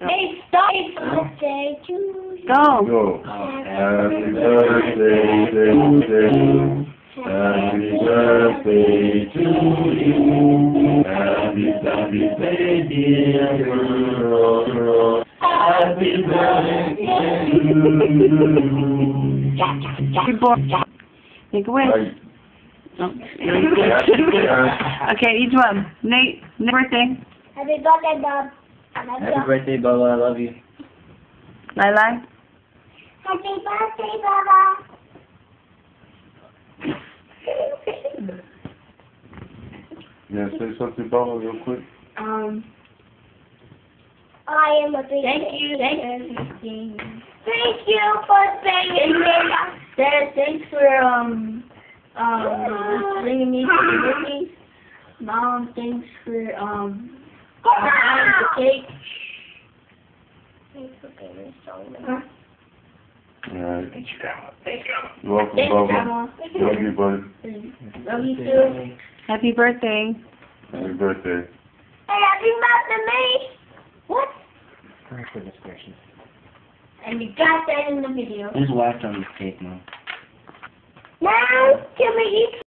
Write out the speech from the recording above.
Hey, stop! Birthday to you. Go. Go. Happy birthday to you. Happy birthday to you. Happy, happy birthday, dear girl. Happy birthday to you. Happy birthday. Take away. Right. Oh, okay, each one. Nate, Nate birthday. Happy birthday, Bob. Happy birthday, Bubba. I love you. Lila. Happy birthday, Baba. Yeah, say something about it real quick. Um, I am a big Thank you, thank you. Thank you for saying it. Dad, thanks for um um bringing me to the movies. Mom, thanks for um buying the cake. Thanks for being so nice. Alright. Thank You're welcome, Thanks, Bubba. Grandma. Love you, buddy. Love you too. Happy birthday. Happy birthday. Hey, happy birthday, me. What? Thanks for this question. And you got that in the video. Who's watched on this cake, Mom? Now, can we eat